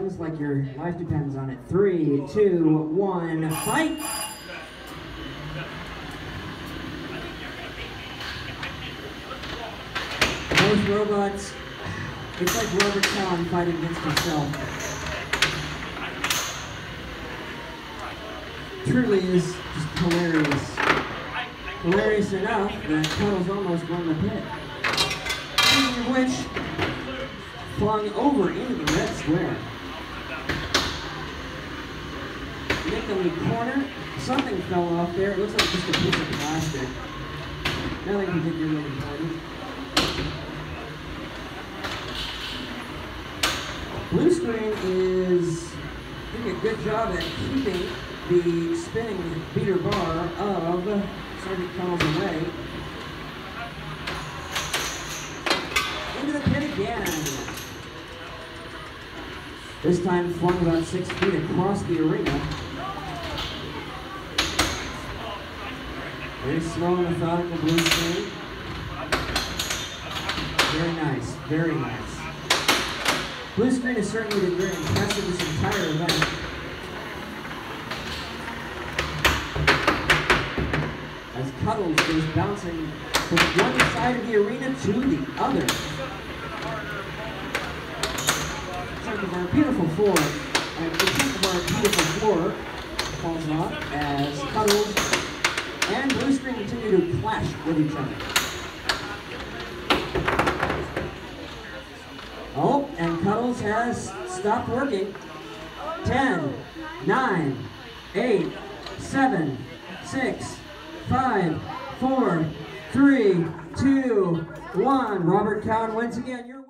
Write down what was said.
Looks like your life depends on it. Three, two, one, fight! Both robots, it's like Robert Town fighting against himself. Truly is just hilarious. Hilarious enough that Cuddles almost won the pit. Speaking of which, flung over into the red square. Nick in the corner, something fell off there. It looks like just a piece of plastic. Now they can get Nothing particularly important. Blue screen is doing a good job at keeping the spinning beater bar of Sergeant Cuddles away. Into the pit again. This time flung about six feet across the arena. Very slow methodical blue screen. Very nice, very nice. Blue screen has certainly been very impressive this entire event. As Cuddles goes bouncing from one side of the arena to the other. Chunk of our beautiful floor, and the chunk of our beautiful floor falls off as Cuddles and Blue Screen continue to clash with each other. Oh, and Cuddles has stopped working. 10, 9, 8, 7, 6, 5, 4, 3, 2, 1. Robert Cowan wins again.